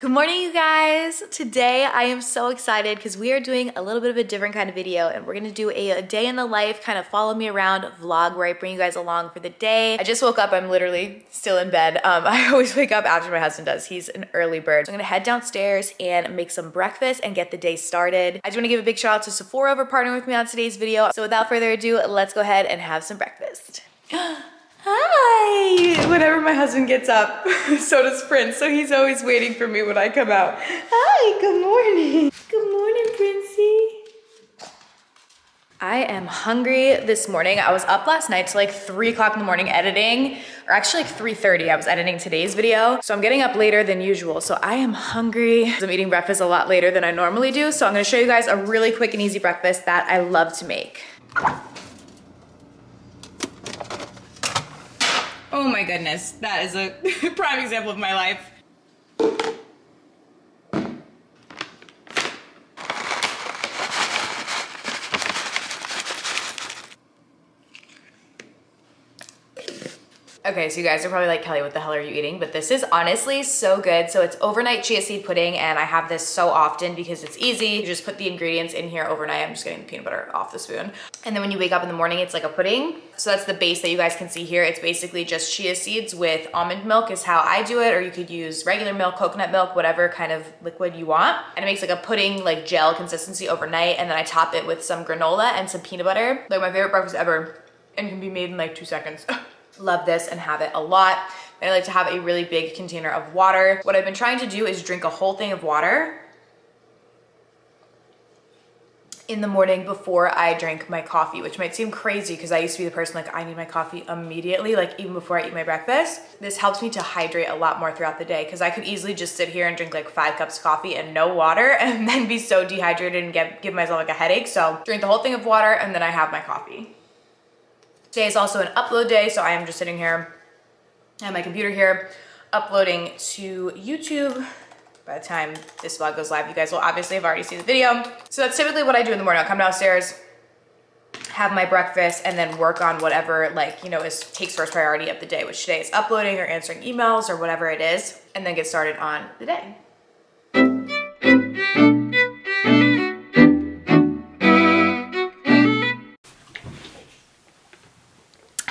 Good morning, you guys. Today I am so excited because we are doing a little bit of a different kind of video and we're gonna do a, a, day in the life, kind of follow me around vlog where I bring you guys along for the day. I just woke up, I'm literally still in bed. Um, I always wake up after my husband does. He's an early bird. So I'm gonna head downstairs and make some breakfast and get the day started. I just wanna give a big shout out to Sephora for partnering with me on today's video. So without further ado, let's go ahead and have some breakfast. Hi! Whenever my husband gets up, so does Prince. So he's always waiting for me when I come out. Hi, good morning. Good morning, Princey. I am hungry this morning. I was up last night till like three o'clock in the morning editing, or actually like 3.30. I was editing today's video. So I'm getting up later than usual. So I am hungry. I'm eating breakfast a lot later than I normally do. So I'm gonna show you guys a really quick and easy breakfast that I love to make. Oh my goodness, that is a prime example of my life. Okay, so you guys are probably like, Kelly, what the hell are you eating? But this is honestly so good. So it's overnight chia seed pudding and I have this so often because it's easy. You just put the ingredients in here overnight. I'm just getting the peanut butter off the spoon. And then when you wake up in the morning, it's like a pudding. So that's the base that you guys can see here. It's basically just chia seeds with almond milk is how I do it. Or you could use regular milk, coconut milk, whatever kind of liquid you want. And it makes like a pudding, like gel consistency overnight. And then I top it with some granola and some peanut butter. Like my favorite breakfast ever and can be made in like two seconds. love this and have it a lot. I like to have a really big container of water. What I've been trying to do is drink a whole thing of water in the morning before I drink my coffee, which might seem crazy because I used to be the person like, I need my coffee immediately, like even before I eat my breakfast. This helps me to hydrate a lot more throughout the day because I could easily just sit here and drink like five cups of coffee and no water and then be so dehydrated and get, give myself like a headache. So drink the whole thing of water and then I have my coffee. Today is also an upload day, so I am just sitting here at my computer here, uploading to YouTube. By the time this vlog goes live, you guys will obviously have already seen the video. So that's typically what I do in the morning. I'll come downstairs, have my breakfast, and then work on whatever like, you know, is takes first priority of the day, which today is uploading or answering emails or whatever it is, and then get started on the day.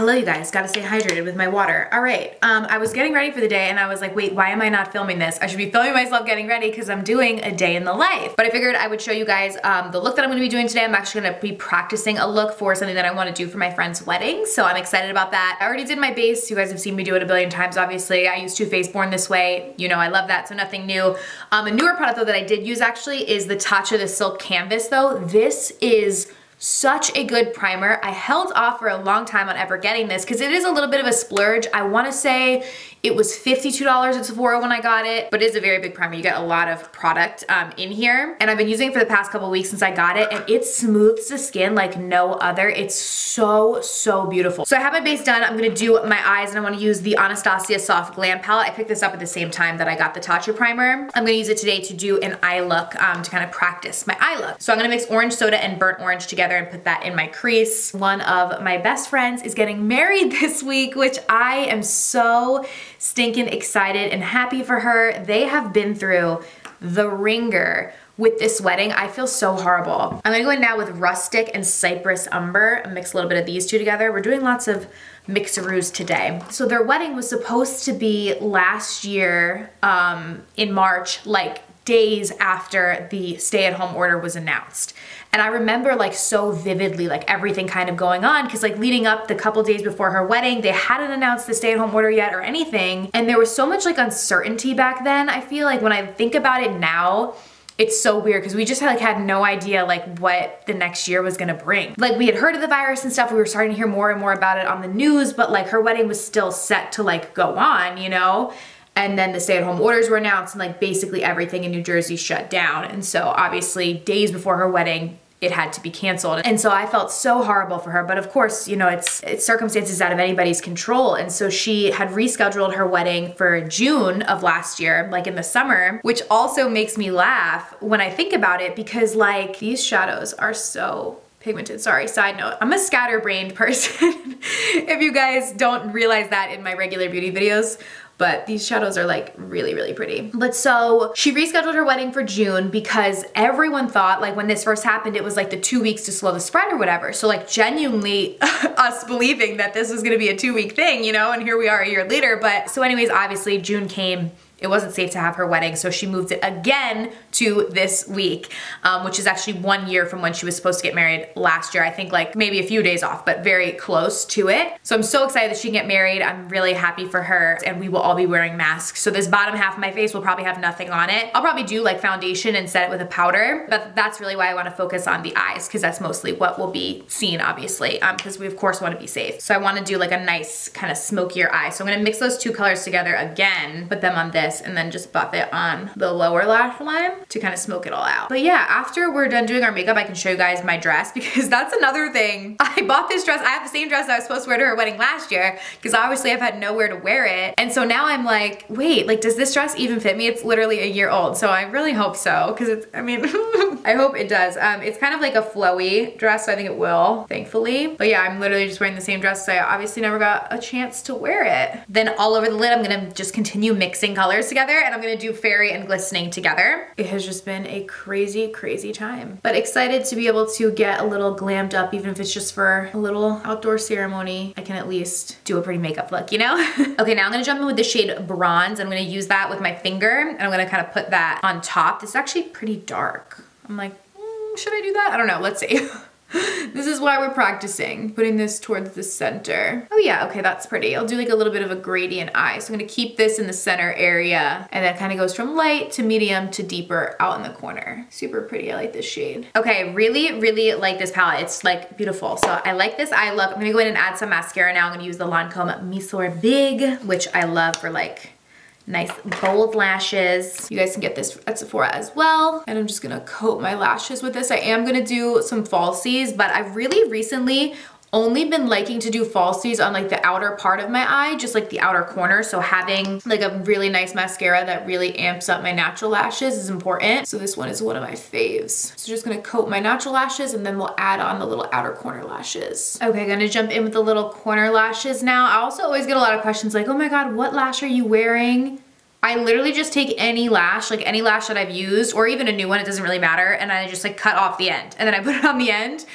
Hello, you guys. Gotta stay hydrated with my water. All right. Um, I was getting ready for the day and I was like, wait, why am I not filming this? I should be filming myself getting ready because I'm doing a day in the life. But I figured I would show you guys um, the look that I'm gonna be doing today. I'm actually gonna be practicing a look for something that I wanna do for my friend's wedding. So I'm excited about that. I already did my base. You guys have seen me do it a billion times, obviously. I use Too Faced Born This Way. You know, I love that, so nothing new. Um, a newer product though that I did use actually is the Tatcha the Silk Canvas though. This is such a good primer. I held off for a long time on ever getting this because it is a little bit of a splurge. I wanna say it was $52 at Sephora when I got it, but it is a very big primer. You get a lot of product um, in here. And I've been using it for the past couple weeks since I got it and it smooths the skin like no other. It's so, so beautiful. So I have my base done. I'm gonna do my eyes and I wanna use the Anastasia Soft Glam Palette. I picked this up at the same time that I got the Tatcha primer. I'm gonna use it today to do an eye look um, to kind of practice my eye look. So I'm gonna mix orange soda and burnt orange together and put that in my crease. One of my best friends is getting married this week, which I am so stinking excited and happy for her. They have been through the ringer with this wedding. I feel so horrible. I'm gonna go in now with Rustic and Cyprus Umber. Mix a little bit of these two together. We're doing lots of mixeroos today. So their wedding was supposed to be last year um, in March, like days after the stay-at-home order was announced. And I remember like so vividly like everything kind of going on because like leading up the couple days before her wedding, they hadn't announced the stay-at-home order yet or anything. And there was so much like uncertainty back then. I feel like when I think about it now, it's so weird because we just like had no idea like what the next year was gonna bring. Like we had heard of the virus and stuff, we were starting to hear more and more about it on the news, but like her wedding was still set to like go on, you know? And then the stay-at-home orders were announced and like basically everything in New Jersey shut down. And so obviously days before her wedding, it had to be canceled. And so I felt so horrible for her. But of course, you know, it's, it's circumstances out of anybody's control. And so she had rescheduled her wedding for June of last year, like in the summer, which also makes me laugh when I think about it because like these shadows are so pigmented. Sorry, side note. I'm a scatterbrained person. if you guys don't realize that in my regular beauty videos, but these shadows are like really, really pretty. But so she rescheduled her wedding for June because everyone thought like when this first happened, it was like the two weeks to slow the spread or whatever. So like genuinely us believing that this was gonna be a two week thing, you know, and here we are a year later. But so anyways, obviously June came it wasn't safe to have her wedding, so she moved it again to this week, um, which is actually one year from when she was supposed to get married last year. I think like maybe a few days off, but very close to it. So I'm so excited that she can get married. I'm really happy for her, and we will all be wearing masks. So this bottom half of my face will probably have nothing on it. I'll probably do like foundation and set it with a powder, but that's really why I wanna focus on the eyes, because that's mostly what will be seen, obviously, because um, we of course wanna be safe. So I wanna do like a nice kind of smokier eye. So I'm gonna mix those two colors together again, put them on this this and then just buff it on the lower lash line to kind of smoke it all out. But yeah, after we're done doing our makeup, I can show you guys my dress because that's another thing. I bought this dress. I have the same dress I was supposed to wear to her wedding last year because obviously I've had nowhere to wear it. And so now I'm like, wait, like does this dress even fit me? It's literally a year old. So I really hope so because it's, I mean, I hope it does. Um, it's kind of like a flowy dress, so I think it will, thankfully. But yeah, I'm literally just wearing the same dress, so I obviously never got a chance to wear it. Then all over the lid, I'm gonna just continue mixing colors colors together and I'm gonna do fairy and glistening together. It has just been a crazy, crazy time. But excited to be able to get a little glammed up, even if it's just for a little outdoor ceremony. I can at least do a pretty makeup look, you know? okay, now I'm gonna jump in with the shade Bronze. I'm gonna use that with my finger and I'm gonna kind of put that on top. This is actually pretty dark. I'm like, mm, should I do that? I don't know, let's see. this is why we're practicing, putting this towards the center. Oh yeah, okay, that's pretty. I'll do like a little bit of a gradient eye. So I'm gonna keep this in the center area and then kind of goes from light to medium to deeper out in the corner. Super pretty, I like this shade. Okay, really, really like this palette. It's like beautiful. So I like this eye look. I'm gonna go in and add some mascara now. I'm gonna use the Lancome Monsieur Big, which I love for like nice bold lashes. You guys can get this at Sephora as well. And I'm just gonna coat my lashes with this. I am gonna do some falsies, but I've really recently only been liking to do falsies on like the outer part of my eye, just like the outer corner. So having like a really nice mascara that really amps up my natural lashes is important. So this one is one of my faves. So just gonna coat my natural lashes and then we'll add on the little outer corner lashes. Okay, gonna jump in with the little corner lashes now. I also always get a lot of questions like, oh my God, what lash are you wearing? I literally just take any lash, like any lash that I've used, or even a new one, it doesn't really matter, and I just like cut off the end. And then I put it on the end.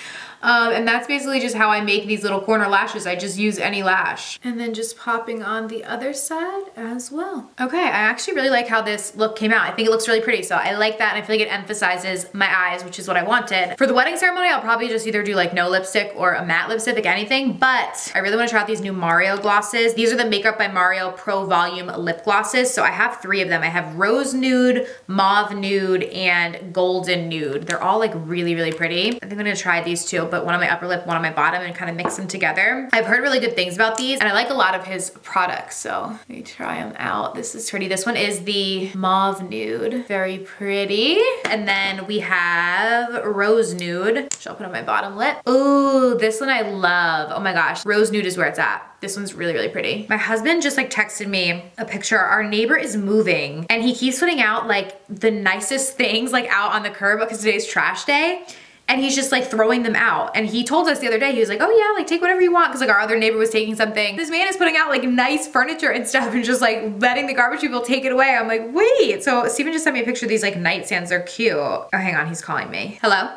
Um, and that's basically just how I make these little corner lashes. I just use any lash. And then just popping on the other side as well. Okay, I actually really like how this look came out. I think it looks really pretty, so I like that, and I feel like it emphasizes my eyes, which is what I wanted. For the wedding ceremony, I'll probably just either do like no lipstick or a matte lipstick, like anything, but I really wanna try out these new Mario glosses. These are the Makeup by Mario Pro Volume lip glosses, so I have three of them. I have Rose Nude, Mauve Nude, and Golden Nude. They're all like really, really pretty. I think I'm gonna try these two put one on my upper lip, one on my bottom and kind of mix them together. I've heard really good things about these and I like a lot of his products. So let me try them out. This is pretty. This one is the Mauve Nude. Very pretty. And then we have Rose Nude, which I'll put on my bottom lip. Ooh, this one I love. Oh my gosh. Rose Nude is where it's at. This one's really, really pretty. My husband just like texted me a picture. Our neighbor is moving and he keeps putting out like the nicest things like out on the curb because today's trash day and he's just like throwing them out. And he told us the other day, he was like, oh yeah, like take whatever you want. Cause like our other neighbor was taking something. This man is putting out like nice furniture and stuff and just like letting the garbage people take it away. I'm like, wait. So Steven just sent me a picture of these like nightstands. They're cute. Oh, hang on, he's calling me. Hello?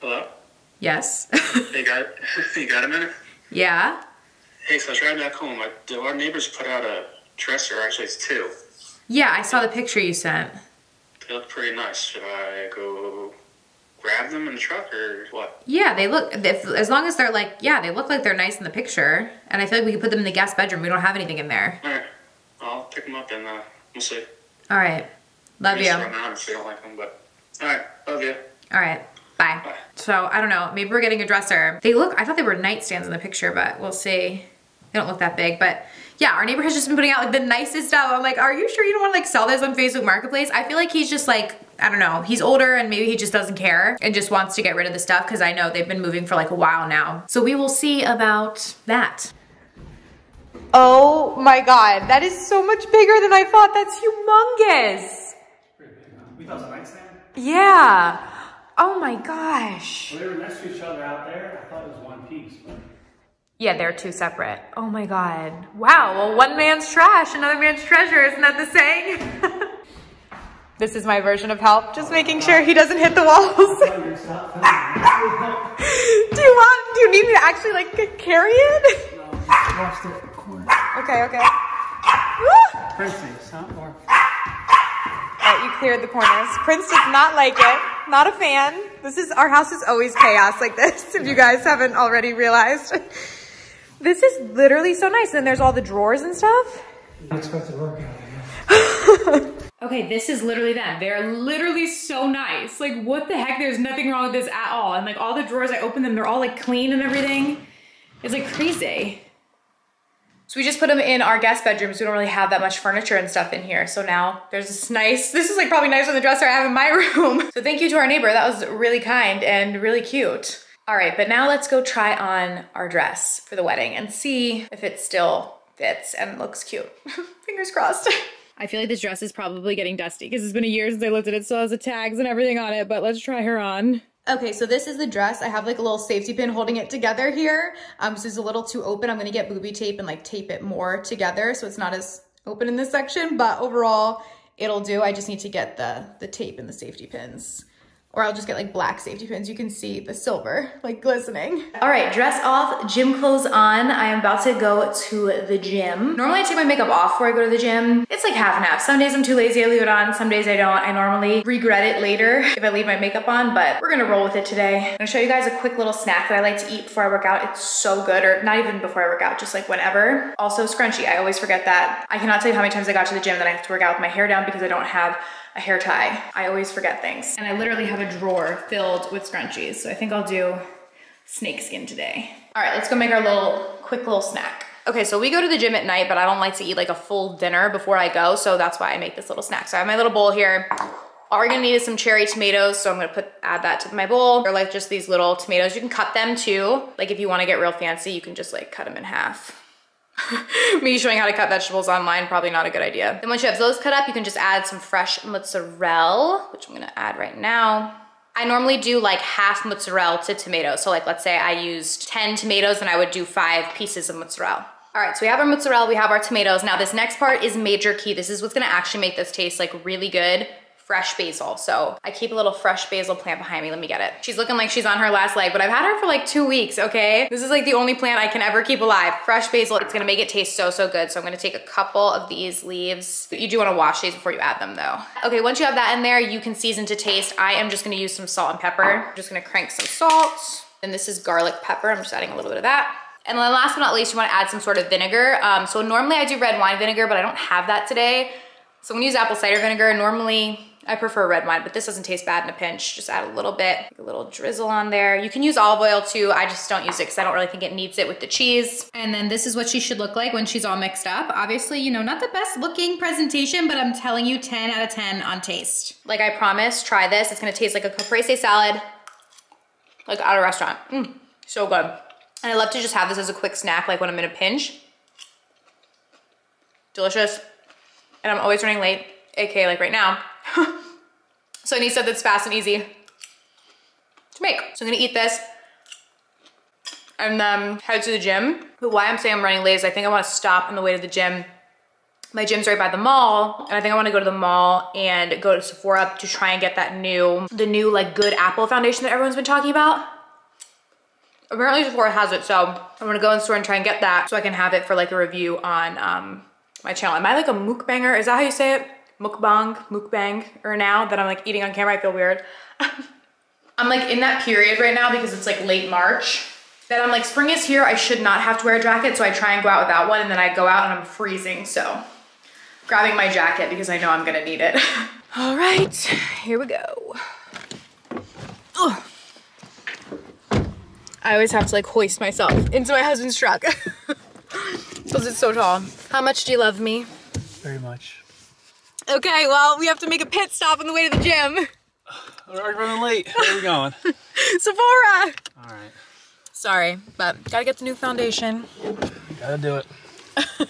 Hello? Yes. hey, got, you got a minute? Yeah? Hey, so I was driving back home. Do our neighbors put out a dresser, actually it's two. Yeah, I saw the picture you sent. They look pretty nice. Should I go grab them in the truck or what? Yeah, they look, if, as long as they're like, yeah, they look like they're nice in the picture. And I feel like we could put them in the guest bedroom. We don't have anything in there. All right. I'll pick them up and uh, we'll see. All right. Love you. Out if don't like them, but all right. Love you. All right. Bye. Bye. So I don't know. Maybe we're getting a dresser. They look, I thought they were nightstands in the picture, but we'll see. They don't look that big, but yeah, our neighbor has just been putting out like the nicest stuff. I'm like, are you sure you don't want to like sell this on Facebook Marketplace? I feel like he's just like, I don't know, he's older and maybe he just doesn't care and just wants to get rid of the stuff because I know they've been moving for like a while now. So we will see about that. Oh my God, that is so much bigger than I thought. That's humongous. We thought it was a nightstand? Yeah. Oh my gosh. Well, they were next to each other out there. I thought it was one piece, but Yeah, they're two separate. Oh my God. Wow, well, one man's trash, another man's treasure. Isn't that the saying? this is my version of help, just making sure he doesn't hit the walls. You're stop filming. do you want, do you need me to actually like carry it? No, just watch the corner. Okay, okay. Woo! Princey, stop more. Alright, you cleared the corners. Prince does not like it. Not a fan. This is, our house is always chaos like this, if you guys haven't already realized. This is literally so nice. And there's all the drawers and stuff. You expected work out. Okay, this is literally them. They're literally so nice. Like, what the heck? There's nothing wrong with this at all. And like all the drawers, I open them, they're all like clean and everything. It's like crazy. So we just put them in our guest bedrooms. We don't really have that much furniture and stuff in here. So now there's this nice, this is like probably nicer than the dresser I have in my room. So thank you to our neighbor. That was really kind and really cute. All right, but now let's go try on our dress for the wedding and see if it still fits and looks cute. Fingers crossed. I feel like this dress is probably getting dusty because it's been a year since I looked at it. Still has the tags and everything on it, but let's try her on. Okay, so this is the dress. I have like a little safety pin holding it together here. Um, so it's a little too open. I'm gonna get booby tape and like tape it more together so it's not as open in this section, but overall it'll do. I just need to get the, the tape and the safety pins. Or I'll just get like black safety pins. You can see the silver like glistening. All right, dress off, gym clothes on. I am about to go to the gym. Normally I take my makeup off before I go to the gym. It's like half and half. Some days I'm too lazy, I leave it on. Some days I don't. I normally regret it later if I leave my makeup on, but we're gonna roll with it today. I'm gonna show you guys a quick little snack that I like to eat before I work out. It's so good, or not even before I work out, just like whenever. Also scrunchy, I always forget that. I cannot tell you how many times I got to the gym that I have to work out with my hair down because I don't have a hair tie. I always forget things. And I literally have a drawer filled with scrunchies. So I think I'll do snakeskin today. All right, let's go make our little, quick little snack. Okay, so we go to the gym at night, but I don't like to eat like a full dinner before I go, so that's why I make this little snack. So I have my little bowl here. All we're gonna need is some cherry tomatoes, so I'm gonna put add that to my bowl. Or like just these little tomatoes. You can cut them too. Like if you wanna get real fancy, you can just like cut them in half. Me showing how to cut vegetables online, probably not a good idea. Then once you have those cut up, you can just add some fresh mozzarella, which I'm gonna add right now. I normally do like half mozzarella to tomato. So like, let's say I used 10 tomatoes and I would do five pieces of mozzarella. All right, so we have our mozzarella, we have our tomatoes. Now this next part is major key. This is what's gonna actually make this taste like really good fresh basil. So I keep a little fresh basil plant behind me. Let me get it. She's looking like she's on her last leg, but I've had her for like two weeks, okay? This is like the only plant I can ever keep alive. Fresh basil, it's gonna make it taste so, so good. So I'm gonna take a couple of these leaves. You do wanna wash these before you add them though. Okay, once you have that in there, you can season to taste. I am just gonna use some salt and pepper. I'm just gonna crank some salt. And this is garlic pepper. I'm just adding a little bit of that. And then last but not least, you wanna add some sort of vinegar. Um, so normally I do red wine vinegar, but I don't have that today. So I'm gonna use apple cider vinegar. Normally I prefer red wine, but this doesn't taste bad in a pinch. Just add a little bit, a little drizzle on there. You can use olive oil too. I just don't use it because I don't really think it needs it with the cheese. And then this is what she should look like when she's all mixed up. Obviously, you know, not the best looking presentation, but I'm telling you 10 out of 10 on taste. Like I promised, try this. It's gonna taste like a caprese salad, like at a restaurant. Mm, so good. And I love to just have this as a quick snack, like when I'm in a pinch. Delicious. And I'm always running late, aka like right now. so I need stuff that's fast and easy to make. So I'm gonna eat this and then head to the gym. But why I'm saying I'm running late is I think I wanna stop on the way to the gym. My gym's right by the mall, and I think I wanna go to the mall and go to Sephora to try and get that new, the new like good Apple foundation that everyone's been talking about. Apparently Sephora has it, so I'm gonna go in the store and try and get that so I can have it for like a review on um, my channel. Am I like a mukbanger? Is that how you say it? Mukbang, mukbang, or now that I'm like eating on camera, I feel weird. I'm like in that period right now because it's like late March that I'm like, spring is here, I should not have to wear a jacket, so I try and go out without one, and then I go out and I'm freezing, so grabbing my jacket because I know I'm gonna need it. All right, here we go. Ugh. I always have to like hoist myself into my husband's truck because it's so tall. How much do you love me? Very much. Okay, well, we have to make a pit stop on the way to the gym. We're already running late. Where are we going? Sephora! All right. Sorry, but gotta get the new foundation. Gotta do it.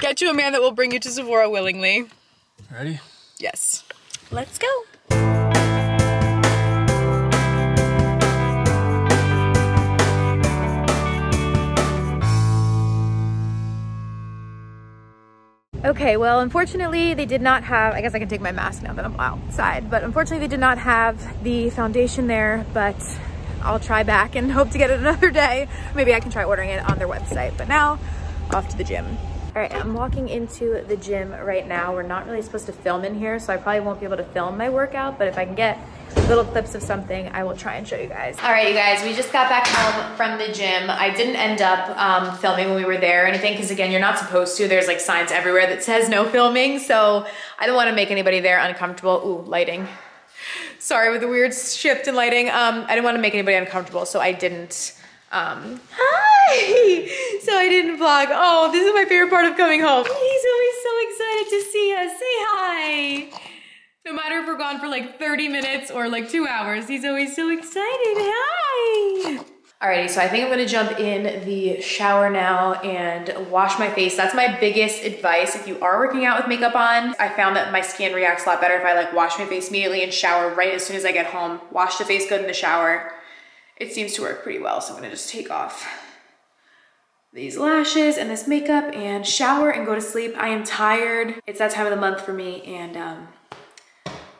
Get you a man that will bring you to Sephora willingly. Ready? Yes. Let's go. Okay, well, unfortunately, they did not have, I guess I can take my mask now that I'm outside, but unfortunately, they did not have the foundation there, but I'll try back and hope to get it another day. Maybe I can try ordering it on their website, but now off to the gym. All right, I'm walking into the gym right now. We're not really supposed to film in here, so I probably won't be able to film my workout, but if I can get little clips of something, I will try and show you guys. All right, you guys, we just got back home from the gym. I didn't end up um, filming when we were there or anything, because again, you're not supposed to. There's like signs everywhere that says no filming, so I don't wanna make anybody there uncomfortable. Ooh, lighting. Sorry with the weird shift in lighting. Um, I didn't wanna make anybody uncomfortable, so I didn't um, hi! So I didn't vlog. Oh, this is my favorite part of coming home. He's always so excited to see us. Say hi. No matter if we're gone for like 30 minutes or like two hours, he's always so excited. Hi! Alrighty, so I think I'm gonna jump in the shower now and wash my face. That's my biggest advice if you are working out with makeup on. I found that my skin reacts a lot better if I like wash my face immediately and shower right as soon as I get home. Wash the face good in the shower it seems to work pretty well. So I'm gonna just take off these lashes and this makeup and shower and go to sleep. I am tired. It's that time of the month for me and um,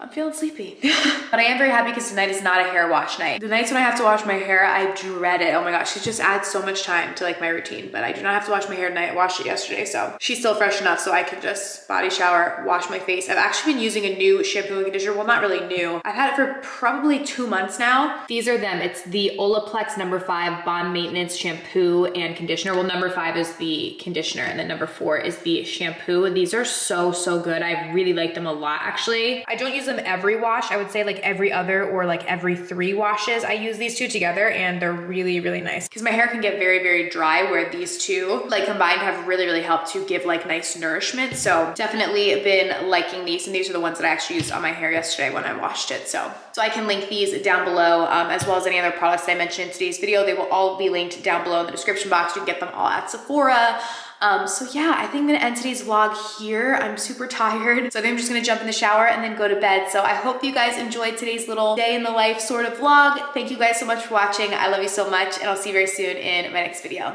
I'm feeling sleepy. but I am very happy because tonight is not a hair wash night. The nights when I have to wash my hair, I dread it. Oh my gosh, it just adds so much time to like my routine. But I do not have to wash my hair tonight. I washed it yesterday, so she's still fresh enough so I can just body shower, wash my face. I've actually been using a new shampoo and conditioner. Well, not really new. I've had it for probably two months now. These are them. It's the Olaplex number five Bond Maintenance Shampoo and Conditioner. Well, number five is the conditioner and then number four is the shampoo. These are so, so good. I really like them a lot, actually. I don't use them every wash. I would say like every other or like every three washes. I use these two together and they're really, really nice. Because my hair can get very, very dry where these two like combined have really, really helped to give like nice nourishment. So definitely been liking these and these are the ones that I actually used on my hair yesterday when I washed it. So, so I can link these down below um, as well as any other products I mentioned in today's video. They will all be linked down below in the description box. You can get them all at Sephora. Um, so yeah, I think I'm gonna end today's vlog here. I'm super tired. So I think I'm just gonna jump in the shower and then go to bed. So I hope you guys enjoyed today's little day in the life sort of vlog. Thank you guys so much for watching. I love you so much and I'll see you very soon in my next video.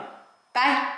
Bye.